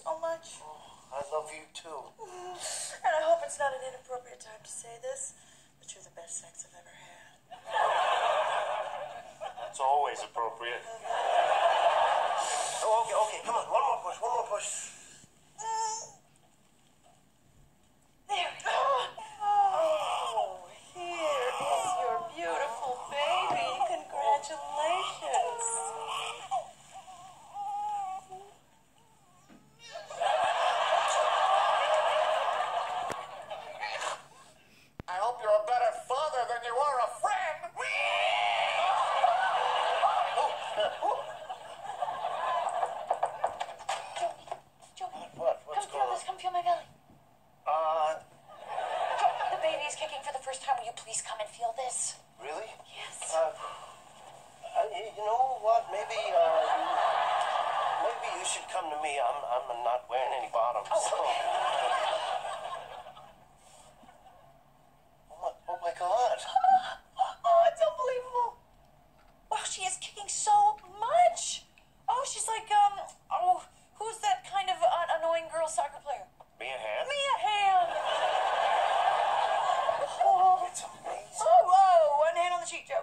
much. Oh, I love you too. And I hope it's not an inappropriate time to say this, but you're the best sex I've ever had. That's always appropriate. Oh, okay, okay. Come on. One more push. One more push. There we go. Oh, here is your beautiful baby. Congratulations. I hope you're a better father than you are a friend. Joey, What? What's come feel going on? this. Come feel my belly. Uh, The baby is kicking for the first time. Will you please come and feel this? really? Yes. Uh, uh, you know what? Maybe, uh, you, maybe you should come to me. I'm, I'm not wearing any bottoms. Oh, so- okay. the cheek, Joe.